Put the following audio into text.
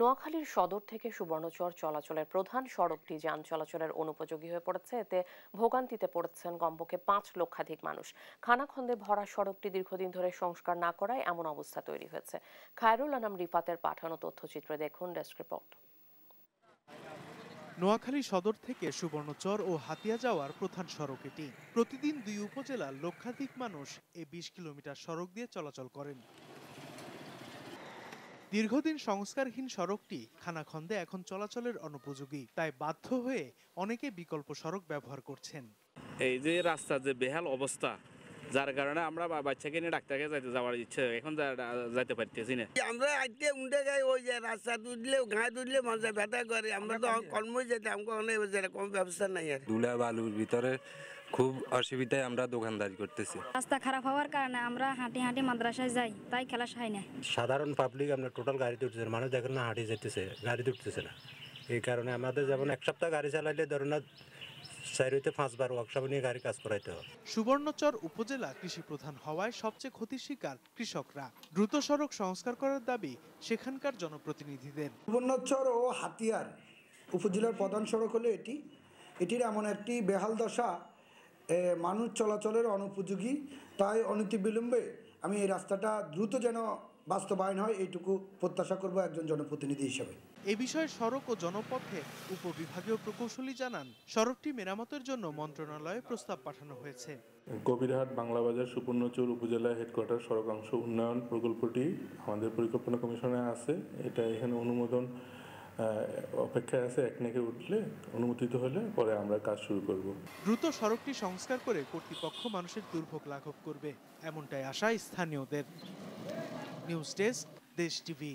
নোয়াখালীর সদর থেকে সুবর্ণচর চলাচলের প্রধান সড়কটি যান চলাচলের অনুপযোগী হয়ে পড়েছে। এতে ভোগান্তিতে পড়েছেন কমপক্ষে পাঁচ লক্ষাধিক মানুষ। খানাখন্দে ভরা সড়কটি দীর্ঘদিন ধরে সংস্কার না করায় এমন অবস্থা তৈরি হয়েছে। খায়রুল আনাম রিফাতের পাঠানো তথ্যচিত্রে দেখুন, ডেস্ক রিপোর্ট। নোয়াখালী সদর থেকে সুবর্ণচর ও হাতিয়া যাওয়ার প্রধান সড়ক এটি। প্রতিদিন দুই উপজেলার লক্ষাধিক মানুষ এই বিশ কিলোমিটার সড়ক দিয়ে চলাচল করেন। দীর্ঘদিন সংস্কারহীন সড়কটি খানাখন্দে এখন চলাচলের অনুপযোগী। তাই বাধ্য হয়ে অনেকে বিকল্প সড়ক ব্যবহার করছেন। এই যে রাস্তার যে বেহাল অবস্থা যার কারণে আমরা বাচ্চাকে নিয়ে ডাক্তারকে যাইতে যাওয়ার ইচ্ছে এখন যাইতে পারতেছি না। আমরা আজকে উঠে যাই ওই যে রাস্তা তুললে ঘাট দুধলে মাঝে ব্যথা করে। আমরা তো কর্মই যেতে আমাকে অনেক যেরকম ব্যবস্থা নাই আর। ধুলা বালুর ভিতরে খুব অসুবিধায় আমরা দোকানদারি করতেছি। রাস্তা খারাপ হওয়ার কারণে আমরা হাঁটি হাঁটি মাদ্রাসায় যাই তাই খেলা হয় না। সাধারণ পাবলিক আমরা টোটাল গাড়িতে উঠতেছে না। মানুষ দেখেন না হাঁটি যেতেছে গাড়িতে উঠতেছে না। এই কারণে আমাদের যেমন এক সপ্তাহ গাড়ি চালাইলে ধরুন না চার হইতে পাঁচবার ওয়ার্কশপ নিয়ে গাড়ি কাজ করাইতে হয়। সুবর্ণচর উপজেলা কৃষি প্রধান হওয়ায় সবচেয়ে ক্ষতির শিকার কৃষকরা। দ্রুত সড়ক সংস্কার করার দাবি সেখানকার জনপ্রতিনিধিদের। সুবর্ণচর ও হাতিয়ার উপজেলার প্রধান সড়ক হলো এটি। এটির এমন একটি বেহাল দশা মানুষ চলাচলের অনুপযোগী। তাই অনতিবিলম্বে আমি এই রাস্তাটা দ্রুত যেন বাস্তবায়ন হয় এইটুকু প্রত্যাশা করব একজন জনপ্রতিনিধি হিসেবে। এ বিষয়ে সড়ক ও জনপথে উপবিভাগীয় প্রকৌশলী জানান সড়কটি মেরামতের জন্য মন্ত্রণালয়ে প্রস্তাব পাঠানো হয়েছে। কবিরহাট বাংলা বাজার সুবর্ণচর উপজেলা হেডকোয়ার্টার সড়কাংশ উন্নয়ন প্রকল্পটি আমাদের পরিকল্পনা কমিশনে আছে। এটা এখানে অনুমোদন অপেক্ষায় আছে একনেকে উঠলে অনুমোদিত হলে পরে আমরা কাজ শুরু করব। দ্রুত সড়কটি সংস্কার করে কর্তৃপক্ষ মানুষের দুর্ভোগ লাঘব করবে এমনটাই আশা স্থানীয়দের। News desk Desh TV.